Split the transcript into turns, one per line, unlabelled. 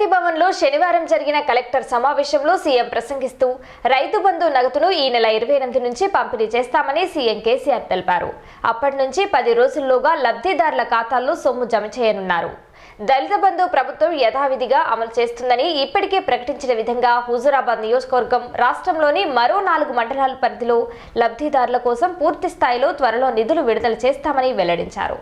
ప్రగతి భవన్లో శనివారం జరిగిన కలెక్టర్ సమావేశంలో సీఎం ప్రసంగిస్తూ రైతు బంధు నగదును ఈ నెల ఇరవై ఎనిమిది నుంచి పంపిణీ చేస్తామని సీఎం కేసీఆర్ తెలిపారు. అప్పటి నుంచి పది రోజుల్లోగా లబ్ధిదారుల ఖాతాల్లో సొమ్ము జమ చేయనున్నారు. దళిత బంధు ప్రభుత్వం యథావిధిగా అమలు చేస్తుందని ఇప్పటికే ప్రకటించిన విధంగా హుజూరాబాద్ నియోజకవర్గం రాష్ట్రంలోని మరో నాలుగు మండలాల పరిధిలో లబ్ధిదారుల కోసం పూర్తి స్థాయిలో త్వరలో నిధులు విడుదల చేస్తామని వెల్లడించారు.